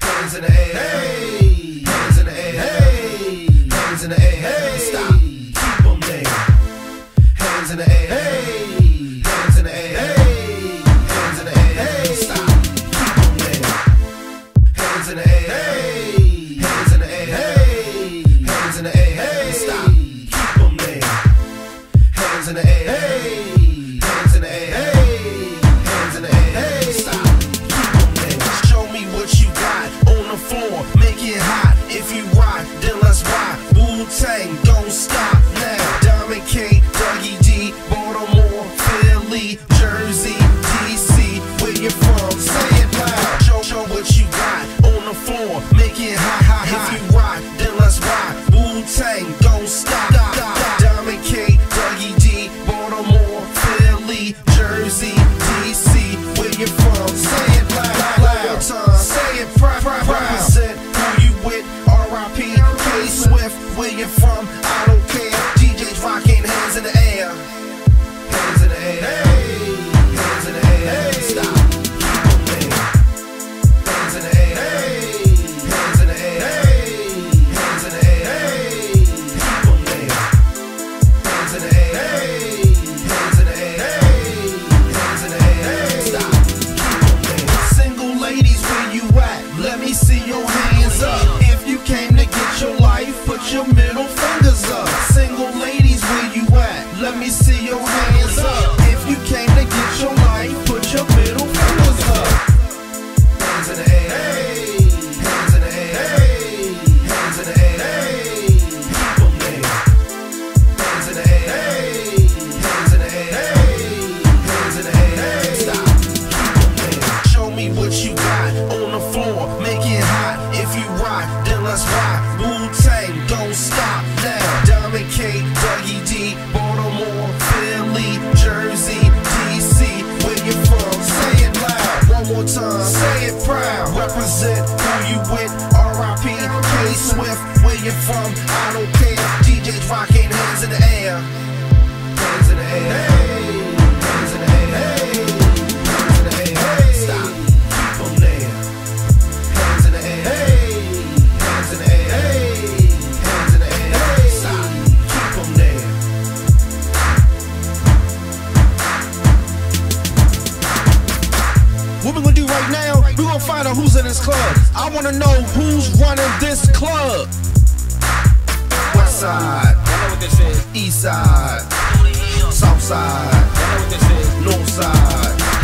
Hands in the air. Hey. middle finger. right now, we gonna find out who's in this club. I wanna know who's running this club. West side, I know what this is. East side, South side, I know what this is. North side.